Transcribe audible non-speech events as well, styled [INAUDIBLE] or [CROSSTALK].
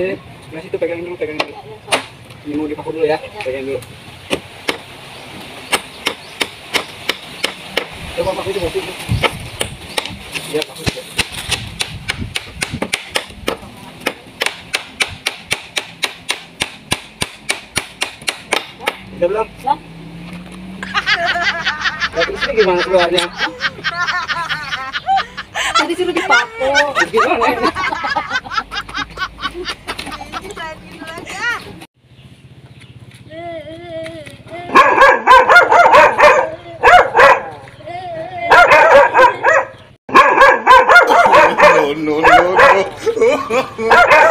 Sebelah situ pegangin dulu, pegangin dulu. Ini mau dipaku dulu ya, pegangin dulu. Coba paku itu, paku itu. Iya, paku itu. Udah belum? Belum. [LAUGHS] Ya, terus ini gimana keluarnya? Tadi suruh dipaku. Gimana? No, no, no, no.